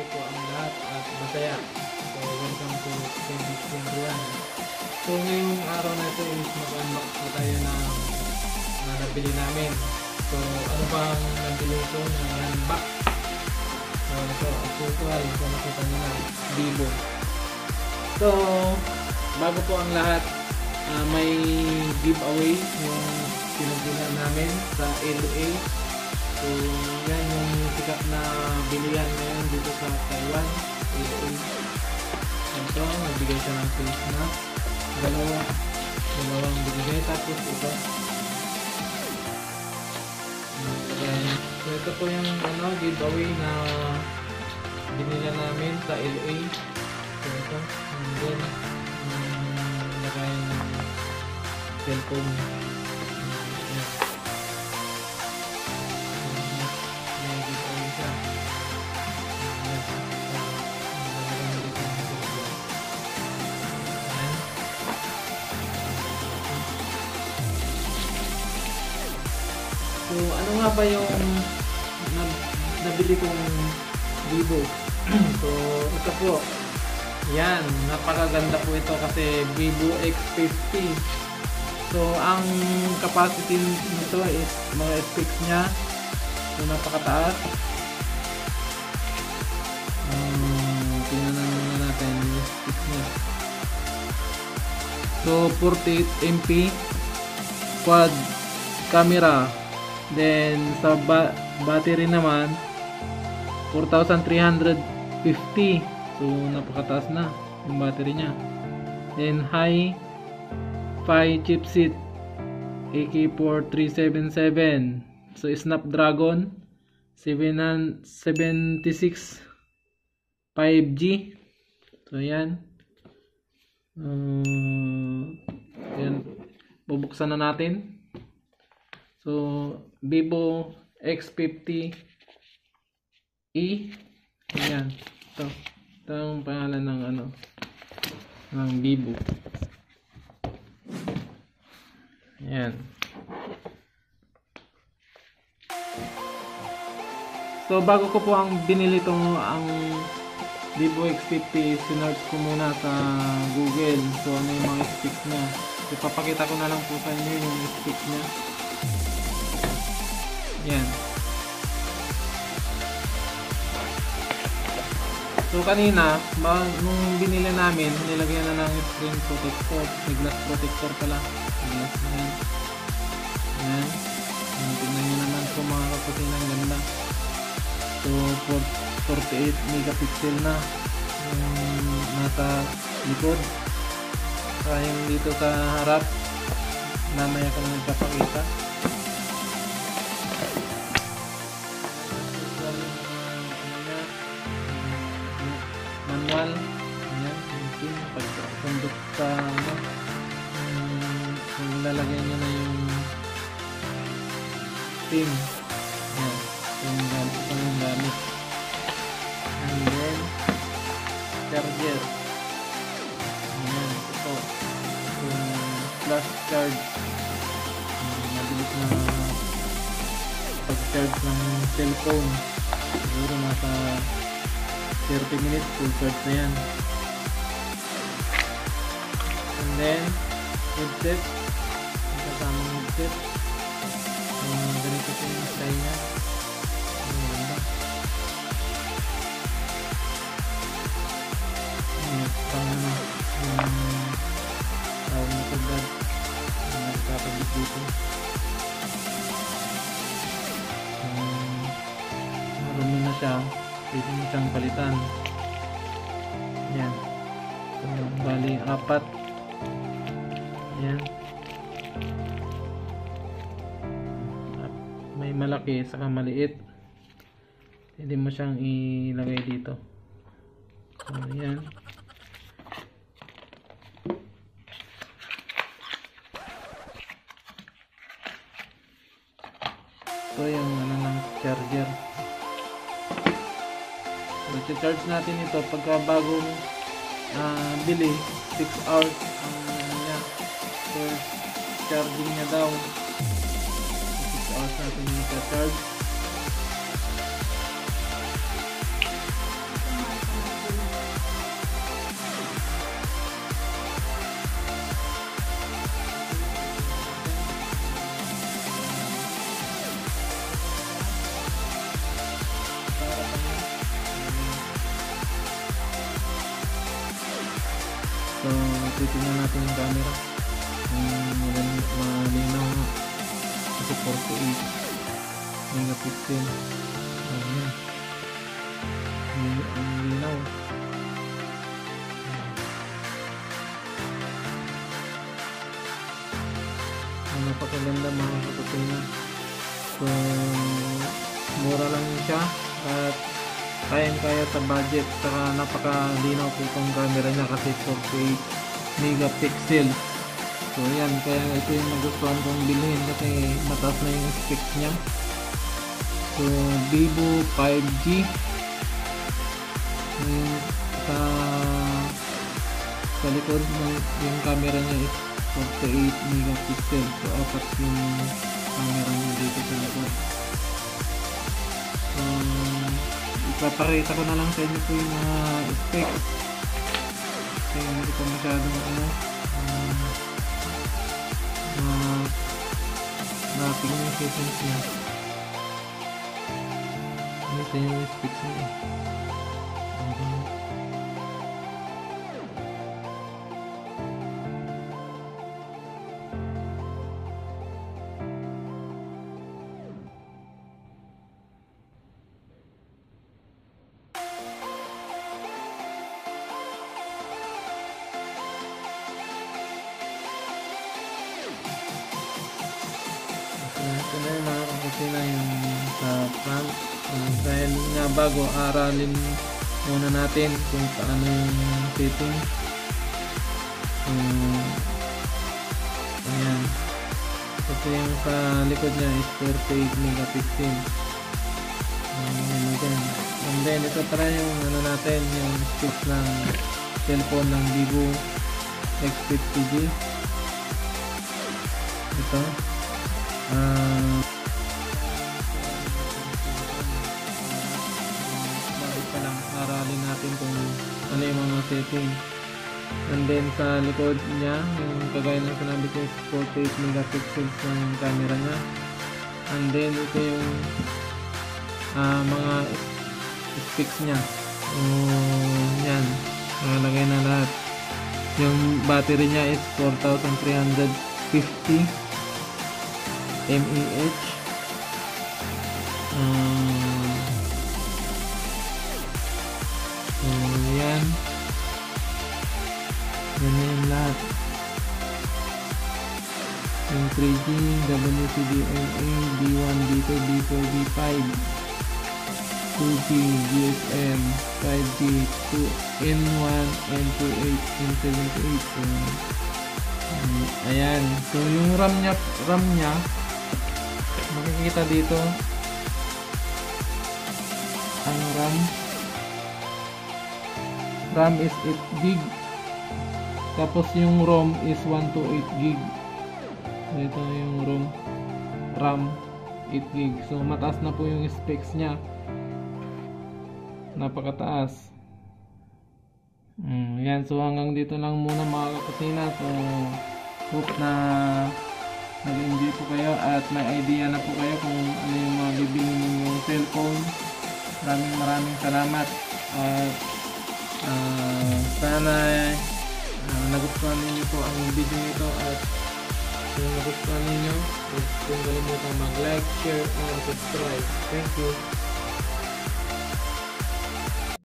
okay po ang lahat at masaya. So, welcome to Candice Kendrian. So, ngayong araw na ito is mag-unbox po tayo ng na nabili namin. So, ano ba ang nabili ko na unbox? So, ito, as usual, so nakita nyo na, Vivo. So, bago po ang lahat, ah, may giveaway yung pinagbilan namin sa LA. So, yan yung sikat na bilihan ngayon dito sa Taiwan, LA. Ito, nagbigay siya ng face mask. Dalawa, dalawang binigay. Tapos ito. Ayan. So, ito po yung ano, giveaway na binila namin sa LA. So, ito. And then, yung lagay ng cellphone. So, ano nga ba yung na, nabili kong Vivo? so, ito po. Yan, napakaganda po ito kasi Vivo X50. So, ang capacity nito is mga specs niya. So, napakataas. Um, tingnan na natin yung specs niya. So, 48 MP quad camera Then sa ba- battery naman 4,350. So napakataas na yung battery niya. Then high Fi chipset AK4377. So Snapdragon 776 5G. So yan. Uh, yan. Bubuksan na natin. So, Vivo X50 E. Ayan. Ito. Ito ang pangalan ng ano ng Vivo. Ayan. So, bago ko po ang binili itong ang Vivo X50, sinearch ko muna sa Google. So, ano yung mga specs niya. Ipapakita ko na lang po sa inyo yung specs niya. Yan. So kanina, ba, nung binili namin, nilagyan na ng screen protector. May glass protector pala. May glass na yan. Yan. Yan. Nyo naman po mga kapusin ang ganda. So, for 48 megapixel na yung nasa likod. Saka yung dito sa harap, mamaya ko na nagpapakita. Pin ayan yung gamit yung and then charger. Ayan ito. Yung flash charge. Mabilis na pag charge ng cellphone. Siguro nasa 30 minutes full charge na yan. And then headset. Ang kasamang headset yung style nya ang ganda yung pang ano na kagad yung nagkakabit dito um, marumi na siya pwede mo siyang yan so, apat yan may malaki saka maliit. Pwede mo siyang ilagay dito. So yan ito yung ano ng charger. So charge natin ito pagka bagong uh, bili 6 hours ang niya. First charging niya daw Taas natin yung tatag. So, titingnan natin yung camera. Um, malinaw kasi 48 megapixel. Ayan. Ang ang linaw. Ang napakaganda mga kaputina. So, mura lang siya at kayang-kaya sa budget saka napakalinaw po itong camera niya kasi 48 megapixel so yan kaya ito yung nagustuhan kong bilhin kasi mataas na yung specs niya. So Vivo 5G yung sa sa likod ng yung camera niya is 48 megapixel. So apat yung camera niya dito sa likod. So ipapakita ko na lang sa inyo po yung mga specs. Kasi hindi ko masyadong ano um, natingin yung settings niya. Ito yung niya kakusina yung sa front. Uh, dahil nga bago, aralin muna natin kung paano yung setting. Um, ayan. Kasi yung sa likod niya is 48 megapixel. Yun dyan. And then, ito try yung ano natin, yung specs ng cellphone ng Vivo X50G. Ito. Ah, bakit natin kung ano yung mga setting. And then sa likod niya yung kagaya ng sinabi ko is 48 megapixels ng camera niya. And then ito yung ah, mga specs niya. Oh, yan. Nakalagay na lahat. Yung battery niya is 4350 mAh um, yung 3G, WCDMA, B1, B2, B4, B5 2G, GSM 5G, 2, N1, N28, N78 so, um, ayan. So yung RAM nya, RAM nya makikita dito ang RAM RAM is 8 gig tapos yung ROM is 128 gig ito yung ROM RAM 8 gig. So mataas na po yung specs nya napakataas. Mm, yan. So hanggang dito lang muna mga kakusina so hope na nag-enjoy po kayo at may idea na po kayo kung ano yung mga bibili ninyong cellphone. Maraming maraming salamat. At uh, sana uh, nagustuhan ninyo po ang video nito at kung nagustuhan ninyo huwag kong kalimutan mag like, share, and subscribe. Thank you